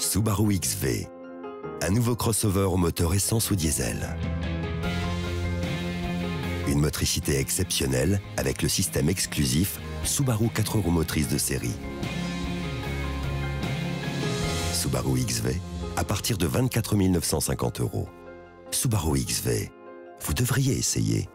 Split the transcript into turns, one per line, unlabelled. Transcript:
Subaru XV. Un nouveau crossover au moteur essence ou diesel. Une motricité exceptionnelle avec le système exclusif Subaru 4 roues motrices de série. Subaru XV à partir de 24 950 euros. Subaru XV. Vous devriez essayer.